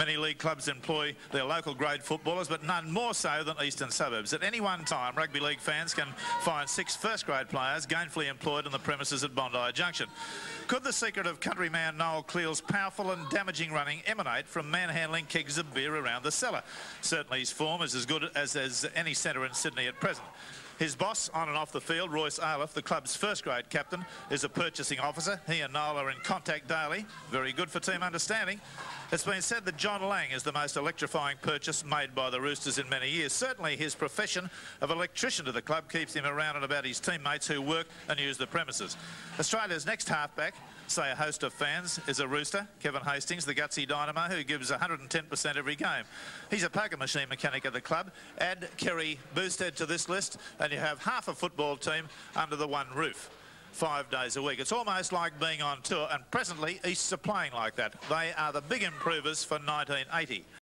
Many league clubs employ their local grade footballers, but none more so than Eastern Suburbs. At any one time, rugby league fans can find six first grade players gainfully employed on the premises at Bondi Junction. Could the secret of countryman Noel Cleal's powerful and damaging running emanate from manhandling kegs of beer around the cellar? Certainly his form is as good as, as any centre in Sydney at present. His boss on and off the field, Royce Ayliffe, the club's first grade captain, is a purchasing officer. He and Noel are in contact daily. Very good for team understanding. It's been said that John Lang is the most electrifying purchase made by the Roosters in many years. Certainly his profession of electrician to the club keeps him around and about his teammates who work and use the premises. Australia's next halfback, say a host of fans, is a Rooster, Kevin Hastings, the gutsy dynamo who gives 110% every game. He's a poker machine mechanic at the club. Add Kerry Boustead to this list and you have half a football team under the one roof five days a week. It's almost like being on tour, and presently Easts are playing like that. They are the big improvers for 1980.